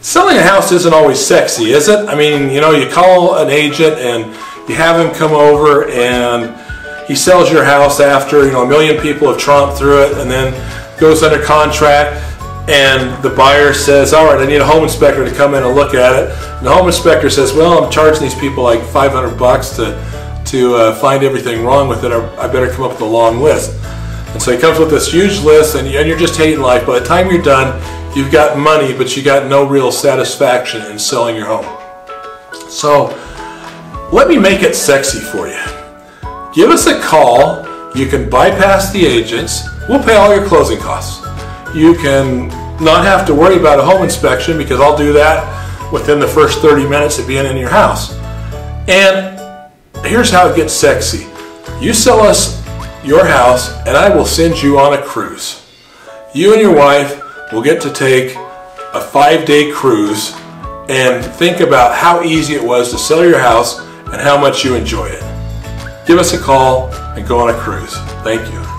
selling a house isn't always sexy, is it? I mean, you know, you call an agent and you have him come over and he sells your house after, you know, a million people have tromped through it and then goes under contract and the buyer says, all right, I need a home inspector to come in and look at it. And the home inspector says, well, I'm charging these people like 500 bucks to, to uh, find everything wrong with it. I better come up with a long list. And so he comes with this huge list and you're just hating life. By the time you're done, you've got money, but you got no real satisfaction in selling your home. So let me make it sexy for you. Give us a call. You can bypass the agents. We'll pay all your closing costs. You can not have to worry about a home inspection because I'll do that within the first 30 minutes of being in your house. And here's how it gets sexy. You sell us your house and I will send you on a cruise. You and your wife will get to take a five day cruise and think about how easy it was to sell your house and how much you enjoy it. Give us a call and go on a cruise. Thank you.